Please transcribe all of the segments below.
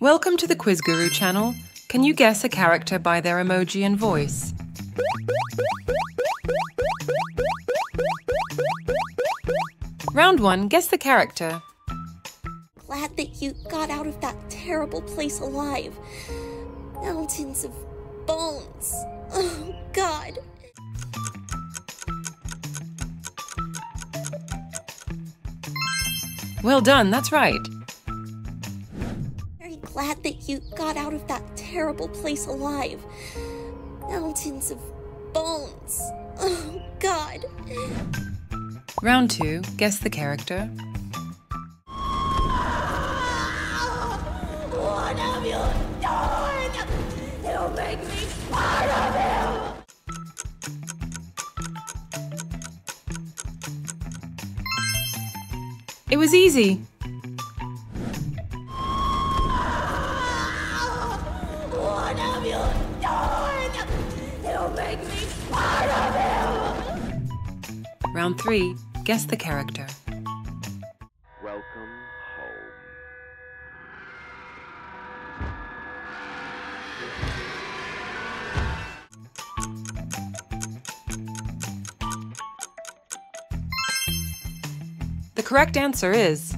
Welcome to the Quiz Guru channel. Can you guess a character by their emoji and voice? Round 1, guess the character. Glad that you got out of that terrible place alive. Mountains of bones. Oh, God. Well done, that's right. Glad that you got out of that terrible place alive. Mountains of bones. Oh, God. Round 2, guess the character. What have you done? You make me part of you. It was easy. Round 3, guess the character. Welcome home. The correct answer is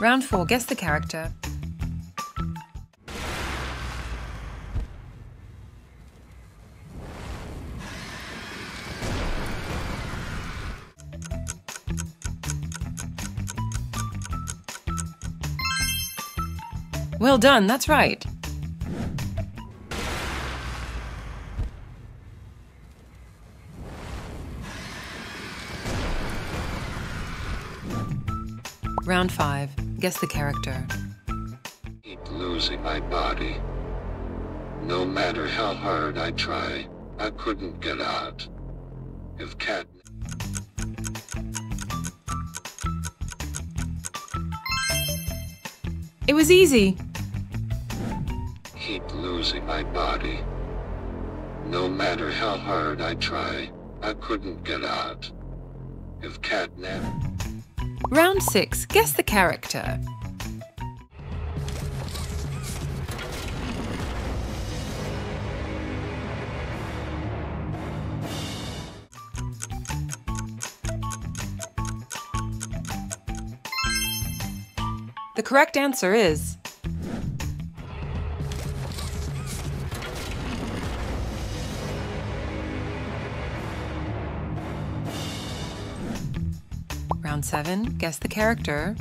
Round 4, guess the character. Well done, that's right. Round 5, guess the character. keep losing my body. No matter how hard I try, I couldn't get out. If cat It was easy. keep losing my body. No matter how hard I try, I couldn't get out. If catnap Round 6, guess the character. The correct answer is Round 7, guess the character.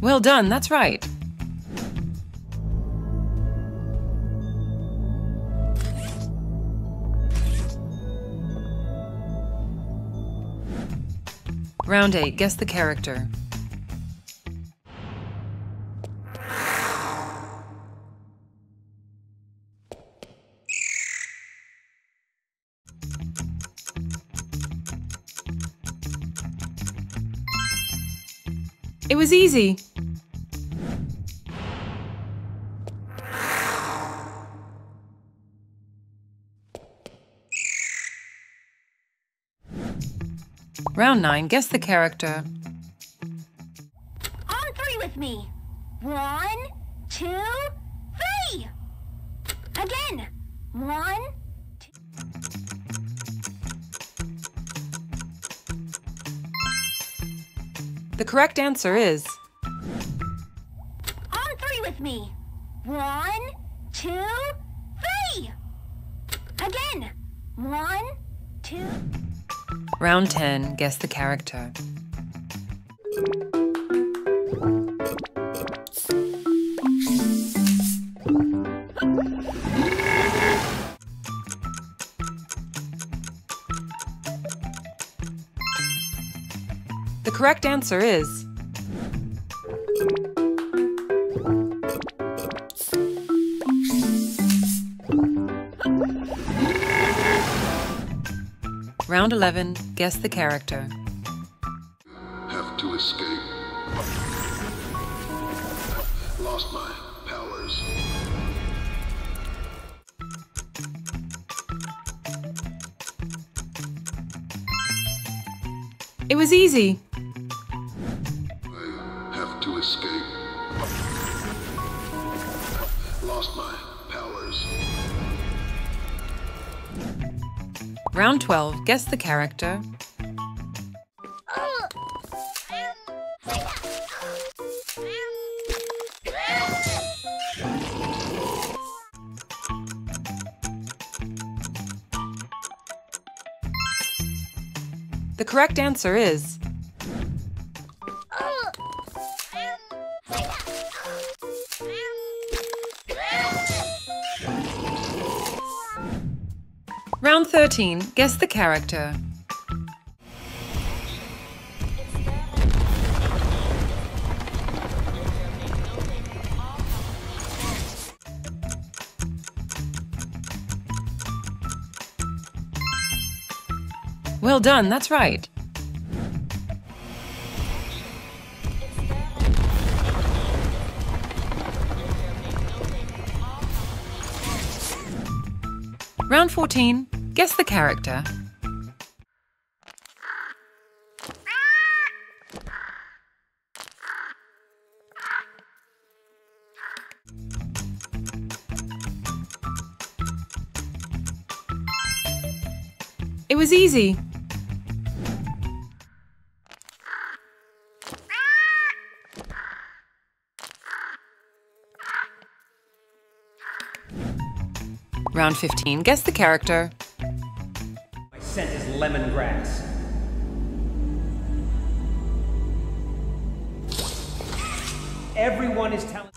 Well done, that's right. Round 8, guess the character. It was easy. Round 9, guess the character. On three with me. One, two, three. Again. One, two. The correct answer is on three with me. One, two, three. Again. One, two. Round 10, guess the character. The correct answer is Round 11. Guess the character. Have to escape. Lost my powers. It was easy. I have to escape. Lost my powers. Round 12. Guess the character. The correct answer is Round 13. Guess the character. Well done, that's right. Round 14. Guess the character. It was easy. Round 15. Guess the character. Lemongrass. Everyone is telling.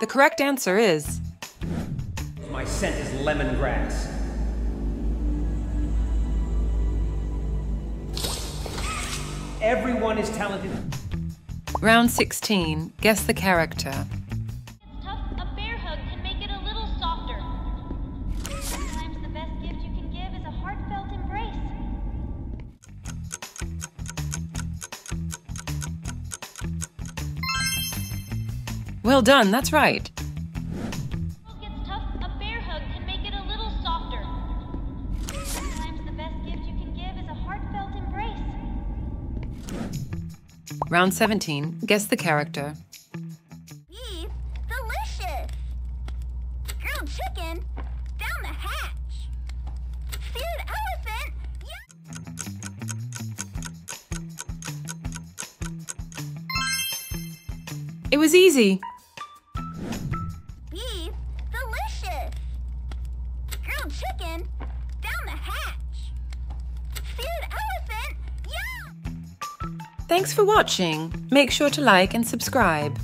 The correct answer is My scent is lemongrass. Everyone is talented. round 16. Guess the character. Is done, that's right. Round 17. Guess the character. Beef, delicious. Grilled chicken, down the hatch. Seared elephant, yum. It was easy. Chicken, down the hatch. Elephant. Thanks for watching. Make sure to like and subscribe.